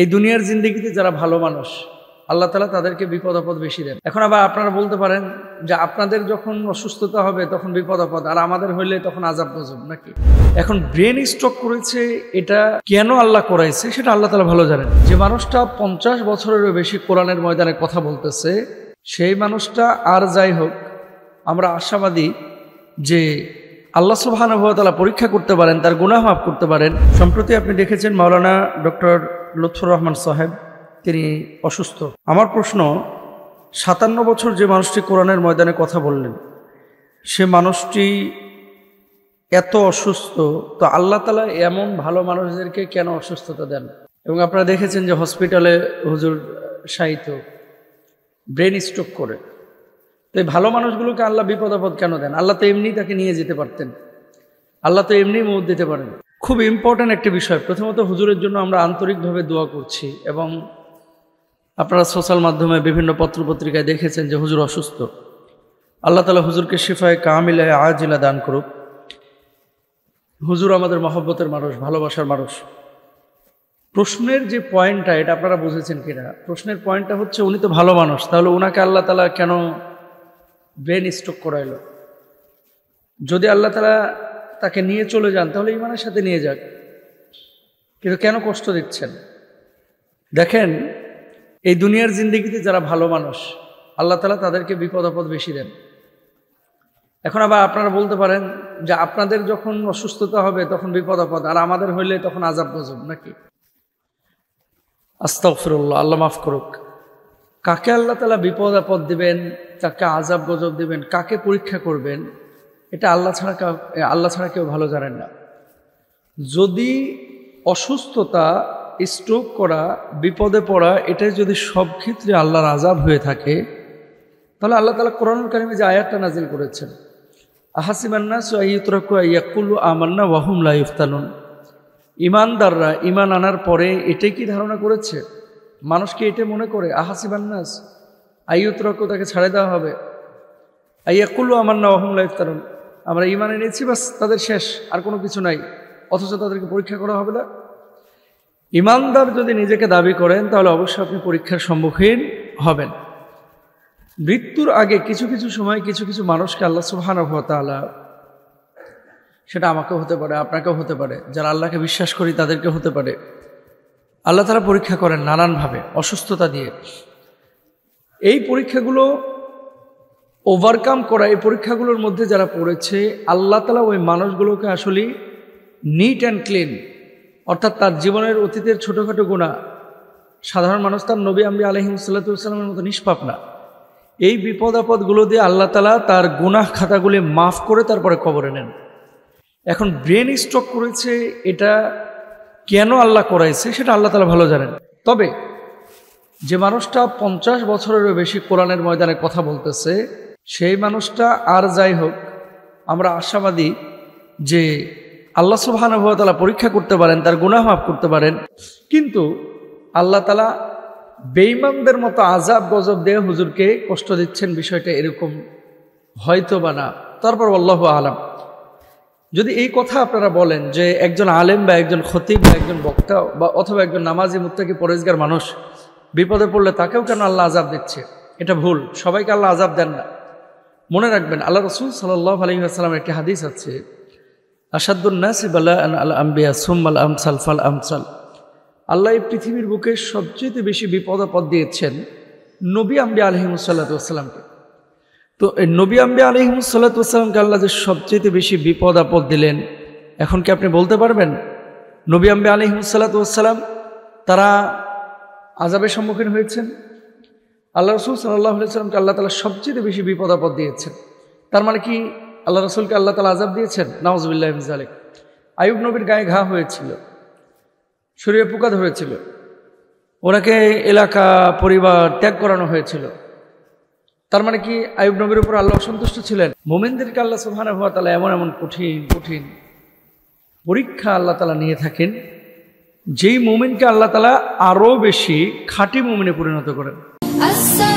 এই দুনিয়ার জিন্দগিতে যারা ভালো মানুষ, আল্লাহ তালা তাদেরকে বিপদ আপদ বেশি দেন। এখন আবার আপনারা বলতে পারেন যে আপনাদের যখন অসুস্থতা হবে তখন বিপদ আপদ, আর আমাদের হইলে তখন আজাব গজব নাকি? এখন ব্রেন স্ট্রোক করেছে, এটা কেন আল্লাহ করাইছে সেটা আল্লাহ তালা ভালো জানেন। যে মানুষটা পঞ্চাশ বছরেরও বেশি কোরআনের ময়দানে কথা বলতেছে, সেই মানুষটা আর যাই হোক, আমরা আশাবাদী যে আল্লাহ সুবাহানুভতালা পরীক্ষা করতে পারেন, তার গুনাহ মাফ করতে পারেন। সম্প্রতি আপনি দেখেছেন মাওলানা ডক্টর লুৎফুর রহমান সাহেব, তিনি অসুস্থ। আমার প্রশ্ন, সাতান্ন বছর যে মানুষটি কোরআনের ময়দানে কথা বললেন, সে মানুষটি এত অসুস্থ, তো আল্লাহ তালা এমন ভালো মানুষদেরকে কেন অসুস্থতা দেন? এবং আপনারা দেখেছেন যে হসপিটালে হুজুর সাহিত্য ব্রেন স্ট্রোক করে। তো এই ভালো মানুষগুলোকে আল্লাহ বিপদ আপদ কেন দেন? আল্লাহ তো এমনি তাকে নিয়ে যেতে পারতেন। আল্লাহ তো এমনি মত দিতে পারেন। খুব ইম্পর্ট্যান্ট একটি বিষয়। প্রথমত হুজুরের জন্য আমরা আন্তরিকভাবে দোয়া করছি এবং আপনারা সোশ্যাল মাধ্যমে বিভিন্ন পত্রপত্রিকায় দেখেছেন যে হুজুর অসুস্থ। আল্লাহ তালা হুজুরকে শিফায় কামিলায় আজিলা দান করুক। হুজুর আমাদের মহব্বতের মানুষ, ভালোবাসার মানুষ। প্রশ্নের যে পয়েন্টটা এটা আপনারা বুঝেছেন কিনা? প্রশ্নের পয়েন্টটা হচ্ছে, উনি তো ভালো মানুষ, তাহলে ওনাকে আল্লাহ তালা কেন ব্রেন স্ট্রোক করাইল? যদি আল্লাহ তালা তাকে নিয়ে চলে যান, তাহলে ইমানের সাথে নিয়ে যাক কিন্তু কেন কষ্ট দিচ্ছেন? দেখেন, এই দুনিয়ার জিন্দগিতে যারা ভালো মানুষ, আল্লাহ তালা তাদেরকে বিপদ আপদ বেশি দেন। এখন আবার আপনারা বলতে পারেন যে আপনাদের যখন অসুস্থতা হবে তখন বিপদ আপদ, আর আমাদের হইলে তখন আজাব গজব নাকি? আস্তাফিরুল্লাহ আল্লাহ মাফ করুক। কাকে আল্লাহ তালা বিপদ আপদ দিবেন, কাকে আজাব গজব দিবেন, কাকে পরীক্ষা করবেন? এটা আল্লাহ ছাড়া আল্লাহ ছাড়া কেউ ভালো জানেন না। যদি অসুস্থতা স্ট্রোক করা, বিপদে পড়া, এটাই যদি সব ক্ষেত্রে আল্লাহর আজাব হয়ে থাকে, তাহলে আল্লাহ তালা কোরআন কারিমে যে আয়াতটা নাজিল করেছেন আহাসিমান্না ইয়াকুল্লু আমান্না ওয়াহুম লাইফতানুন ইমানদাররা ইমান আনার পরে এটাই কি ধারণা করেছে? মানুষকে এটা মনে করে? আহাসিবান্নাস আইয়ুতরক তাকে ছাড়ে দেওয়া হবে। আইয়াকুল্লু আমান্না ওয়াহুম লাইফতানুন আমরা ইমান এনেছি, বাস তাদের শেষ, আর কোনো কিছু নাই। অথচ তাদেরকে পরীক্ষা করা হবে না। ইমানদার যদি নিজেকে দাবি করেন, তাহলে অবশ্যই আপনি পরীক্ষার সম্মুখীন হবেন। মৃত্যুর আগে কিছু কিছু সময় কিছু কিছু মানুষকে আল্লাহ সুবাহানুভতালা সেটা আমাকেও হতে পারে, আপনাকেও হতে পারে, যারা আল্লাহকে বিশ্বাস করি তাদেরকে হতে পারে। আল্লাহ তারা পরীক্ষা করেন নানানভাবে, অসুস্থতা দিয়ে। এই পরীক্ষাগুলো ওভারকাম করা এই পরীক্ষাগুলোর মধ্যে যারা পড়েছে, আল্লাহ তালা ওই মানুষগুলোকে আসলে নিট অ্যান্ড ক্লিন অর্থাৎ তার জীবনের অতীতের ছোটোখাটো গুণা সাধারণ মানুষ তার নবী আম্বি আলহিম সাল্লাতুসাল্লামের মতো নিষ্পাপ না। এই বিপদ আপদগুলো দিয়ে আল্লাহ তালা তার গুনাহ খাতাগুলি মাফ করে তারপরে কবরে নেন। এখন ব্রেন স্ট্রোক করেছে, এটা কেন আল্লাহ করাইছে সেটা আল্লাহ তালা ভালো জানেন। তবে যে মানুষটা পঞ্চাশ বছরেরও বেশি কোরআনের ময়দানে কথা বলতেছে সেই মানুষটা আর যাই হোক, আমরা আশাবাদী যে আল্লাহ সুবাহানুভতালা পরীক্ষা করতে পারেন, তার গুনাহ মাফ করতে পারেন। কিন্তু আল্লাহ তালা বেইমানদের মতো আজাব গজব দিয়ে হুজুরকে কষ্ট দিচ্ছেন বিষয়টা এরকম হয়তো বা না। তারপর আল্লাহ আলাম। যদি এই কথা আপনারা বলেন যে একজন আলেম বা একজন খতিব বা একজন বক্তা বা অথবা একজন নামাজি মুত্তাকি পরেজগার মানুষ বিপদে পড়লে তাকেও কেন আল্লাহ আজাব দিচ্ছে? এটা ভুল। সবাইকে আল্লাহ আজাব দেন না। মনে রাখবেন, আল্লাহ রসুল সাল্লাহ আলহিহাস্লামের একটি হাদিস আছে আম্বিয়া সুম্মাল আমসাল আমসাল। আল্লাহ এই পৃথিবীর বুকে সবচেয়ে বেশি বিপদ আপদ দিয়েছেন নবী আম্বি আলহিমসাল্লাতামকে তো এই নবী আম্বি আলহিমসাল্লাতামকে আল্লাহ যে সবচেয়ে বেশি বিপদ আপদ দিলেন, এখন কি আপনি বলতে পারবেন? নবী আম্বি আলহিমসাল্লাতাম তারা আজাবের সম্মুখীন হয়েছেন? আল্লাহ রসুল সাল্লাহ সাল্লামকে আল্লাহ তালা সবচেয়ে বেশি বিপদ আপদ দিয়েছেন। তার মানে কি? আল্লাহ রসুলকে আল্লাহ তালা আজাব দিয়েছেন? নওয়াজবিল্লাহ জালেক আয়ুব নবীর গায়ে ঘা হয়েছিল, শরীরে পোকা ধরেছিল, ওনাকে এলাকা, পরিবার ত্যাগ করানো হয়েছিল। তার মানে কি? আয়ুব নবীর উপর আল্লাহ অসন্তুষ্ট ছিলেন। মোমেনদেরকে আল্লাহ সুহানা হওয়া তালা এমন এমন কঠিন কঠিন পরীক্ষা আল্লাহ তালা নিয়ে থাকেন, যেই মোমেনকে আল্লাহ তালা আরও বেশি খাঁটি মোমেনে পরিণত করেন। So